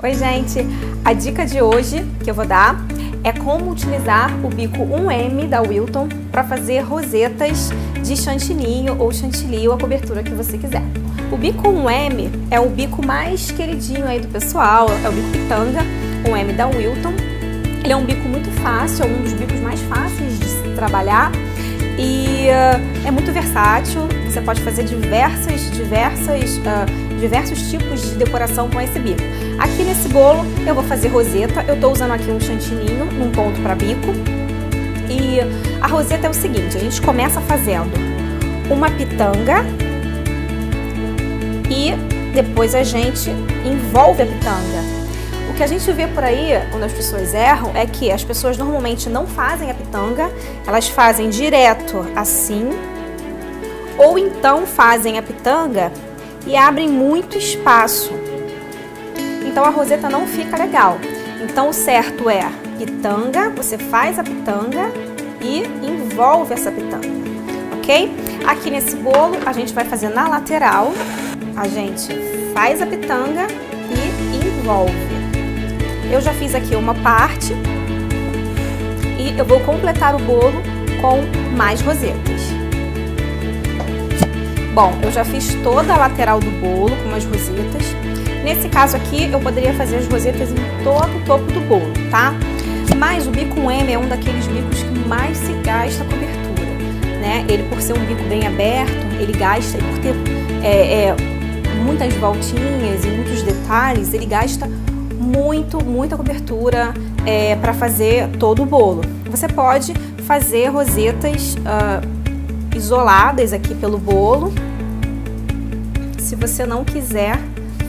Oi gente, a dica de hoje que eu vou dar é como utilizar o bico 1M da Wilton para fazer rosetas de chantininho ou chantilly ou a cobertura que você quiser. O bico 1M é o bico mais queridinho aí do pessoal, é o bico pitanga 1M da Wilton. Ele é um bico muito fácil, é um dos bicos mais fáceis de se trabalhar e uh, é muito versátil. Você pode fazer diversas, diversas, uh, diversos tipos de decoração com esse bico. Aqui nesse bolo eu vou fazer roseta. Eu estou usando aqui um chantininho num ponto para bico. E a roseta é o seguinte: a gente começa fazendo uma pitanga e depois a gente envolve a pitanga que a gente vê por aí, quando as pessoas erram, é que as pessoas normalmente não fazem a pitanga, elas fazem direto assim, ou então fazem a pitanga e abrem muito espaço. Então a roseta não fica legal. Então o certo é pitanga, você faz a pitanga e envolve essa pitanga, ok? Aqui nesse bolo a gente vai fazer na lateral, a gente faz a pitanga e envolve. Eu já fiz aqui uma parte e eu vou completar o bolo com mais rosetas. Bom, eu já fiz toda a lateral do bolo com as rosetas. Nesse caso aqui, eu poderia fazer as rosetas em todo o topo do bolo, tá? Mas o bico M é um daqueles bicos que mais se gasta cobertura, né? Ele, por ser um bico bem aberto, ele gasta, por ter é, é, muitas voltinhas e muitos detalhes, ele gasta muito, muita cobertura é, para fazer todo o bolo. Você pode fazer rosetas uh, isoladas aqui pelo bolo, se você não quiser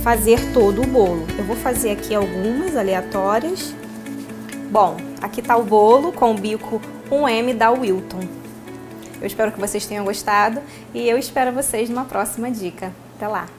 fazer todo o bolo. Eu vou fazer aqui algumas aleatórias. Bom, aqui está o bolo com o bico 1M da Wilton. Eu espero que vocês tenham gostado e eu espero vocês numa próxima dica. Até lá!